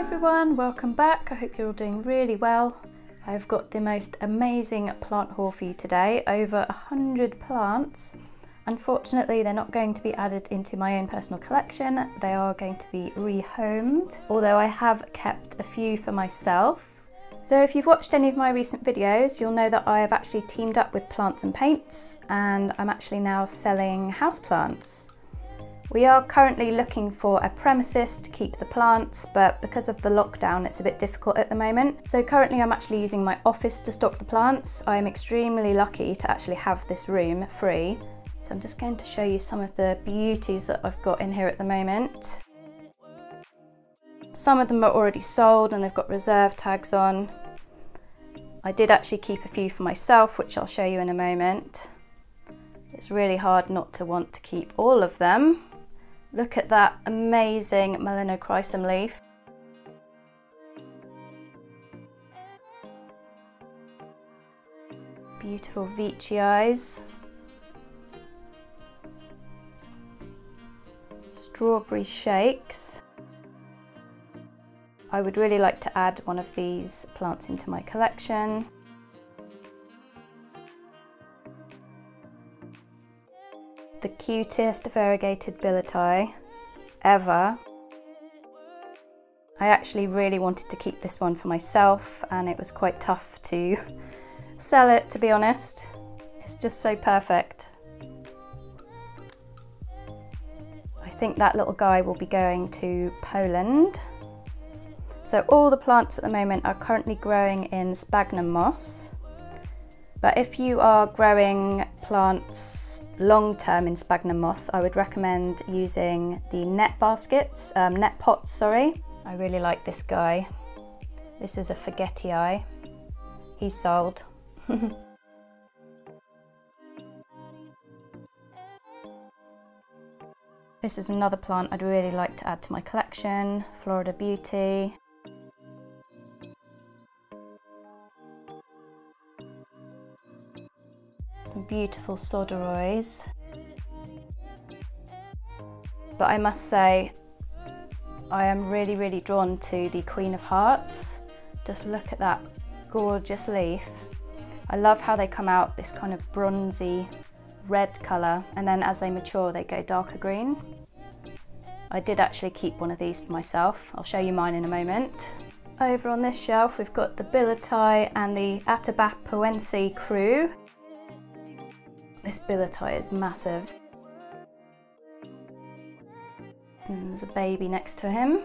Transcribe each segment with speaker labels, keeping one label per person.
Speaker 1: everyone, welcome back. I hope you're all doing really well. I've got the most amazing plant haul for you today, over a hundred plants. Unfortunately, they're not going to be added into my own personal collection. They are going to be rehomed, although I have kept a few for myself. So if you've watched any of my recent videos, you'll know that I have actually teamed up with Plants and Paints and I'm actually now selling houseplants. We are currently looking for a premises to keep the plants, but because of the lockdown, it's a bit difficult at the moment. So currently I'm actually using my office to stock the plants. I am extremely lucky to actually have this room free. So I'm just going to show you some of the beauties that I've got in here at the moment. Some of them are already sold and they've got reserve tags on. I did actually keep a few for myself, which I'll show you in a moment. It's really hard not to want to keep all of them. Look at that amazing melanochrysum leaf. Beautiful veitchii. Eyes. Strawberry shakes. I would really like to add one of these plants into my collection. The cutest variegated billieti ever. I actually really wanted to keep this one for myself and it was quite tough to sell it to be honest. It's just so perfect. I think that little guy will be going to Poland. So all the plants at the moment are currently growing in sphagnum moss. But if you are growing plants long term in sphagnum moss, I would recommend using the net baskets, um, net pots, sorry. I really like this guy. This is a forgetii. He's sold. this is another plant I'd really like to add to my collection, Florida Beauty. Beautiful Sodirois. But I must say, I am really, really drawn to the Queen of Hearts. Just look at that gorgeous leaf. I love how they come out this kind of bronzy red colour and then as they mature they go darker green. I did actually keep one of these for myself. I'll show you mine in a moment. Over on this shelf we've got the Billieti and the Atabapoense crew. This billieti is massive. And there's a baby next to him.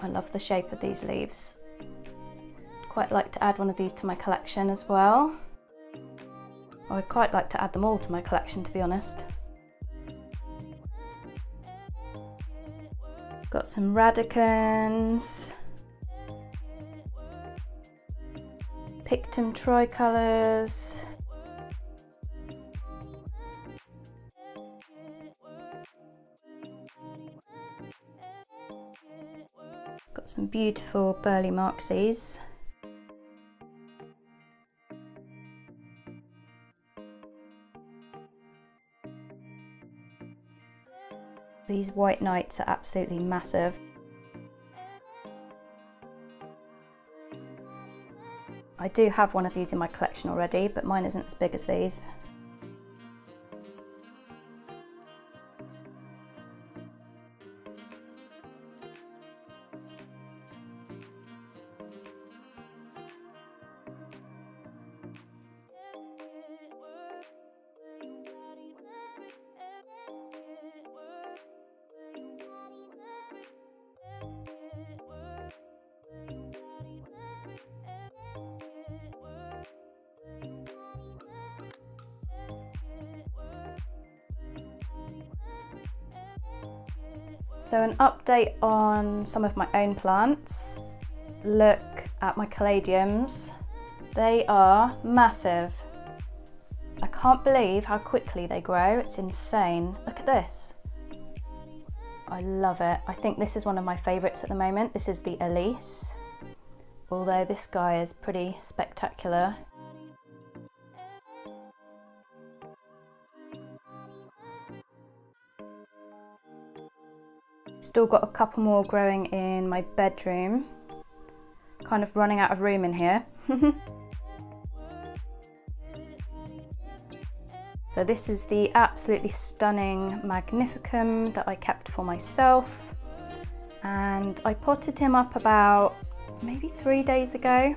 Speaker 1: I love the shape of these leaves. Quite like to add one of these to my collection as well. I would quite like to add them all to my collection to be honest. Got some radicans. Picton tricolours. Got some beautiful burle marxies. These white knights are absolutely massive. I do have one of these in my collection already, but mine isn't as big as these. So an update on some of my own plants. Look at my caladiums. They are massive. I can't believe how quickly they grow. It's insane. Look at this. I love it. I think this is one of my favourites at the moment. This is the Elise. Although this guy is pretty spectacular. Still got a couple more growing in my bedroom. Kind of running out of room in here. so this is the absolutely stunning Magnificum that I kept for myself. And I potted him up about maybe three days ago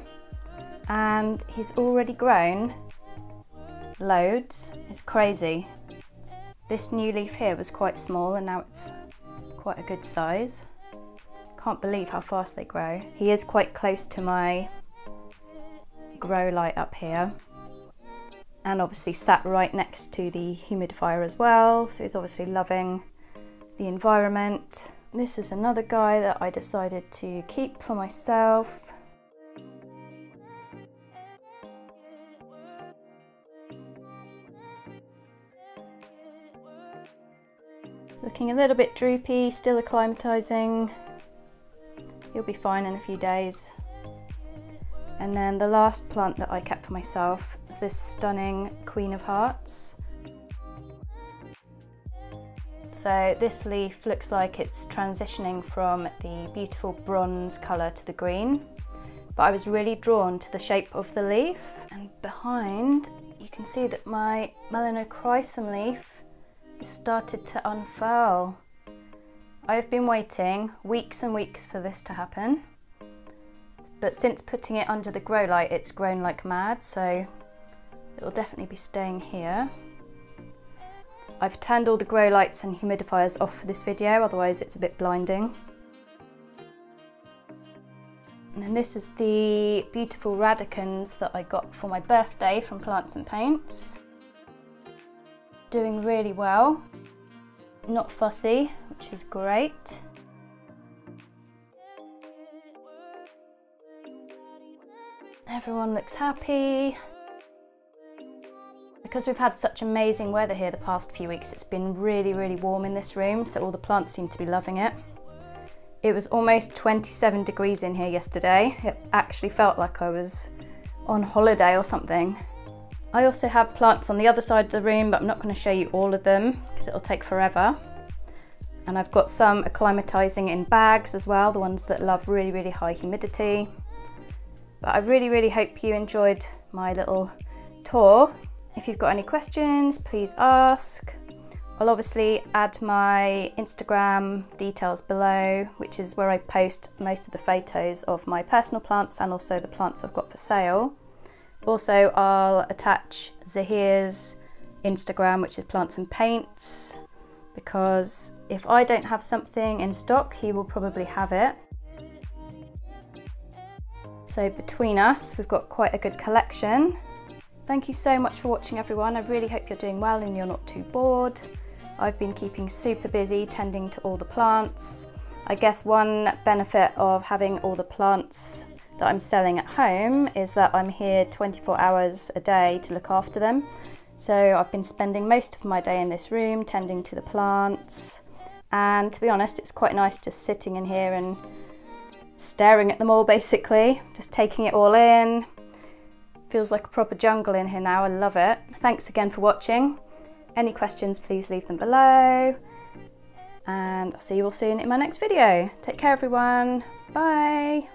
Speaker 1: and he's already grown loads. It's crazy. This new leaf here was quite small and now it's quite a good size. Can't believe how fast they grow. He is quite close to my grow light up here and obviously sat right next to the humidifier as well so he's obviously loving the environment. This is another guy that I decided to keep for myself Looking a little bit droopy, still acclimatising. You'll be fine in a few days. And then the last plant that I kept for myself is this stunning Queen of Hearts. So this leaf looks like it's transitioning from the beautiful bronze colour to the green. But I was really drawn to the shape of the leaf. And behind, you can see that my melanochrysum leaf started to unfurl. I have been waiting weeks and weeks for this to happen, but since putting it under the grow light, it's grown like mad, so it will definitely be staying here. I've turned all the grow lights and humidifiers off for this video, otherwise it's a bit blinding. And then this is the beautiful radicans that I got for my birthday from Plants and Paints doing really well. Not fussy, which is great. Everyone looks happy. Because we've had such amazing weather here the past few weeks, it's been really, really warm in this room, so all the plants seem to be loving it. It was almost 27 degrees in here yesterday. It actually felt like I was on holiday or something. I also have plants on the other side of the room, but I'm not going to show you all of them because it'll take forever. And I've got some acclimatizing in bags as well, the ones that love really, really high humidity. But I really, really hope you enjoyed my little tour. If you've got any questions, please ask. I'll obviously add my Instagram details below, which is where I post most of the photos of my personal plants and also the plants I've got for sale. Also, I'll attach Zahir's Instagram, which is Plants and Paints, because if I don't have something in stock, he will probably have it. So between us, we've got quite a good collection. Thank you so much for watching everyone. I really hope you're doing well and you're not too bored. I've been keeping super busy tending to all the plants. I guess one benefit of having all the plants that I'm selling at home is that I'm here 24 hours a day to look after them. So I've been spending most of my day in this room tending to the plants. And to be honest, it's quite nice just sitting in here and staring at them all basically, just taking it all in. Feels like a proper jungle in here now, I love it. Thanks again for watching. Any questions, please leave them below. And I'll see you all soon in my next video. Take care everyone, bye.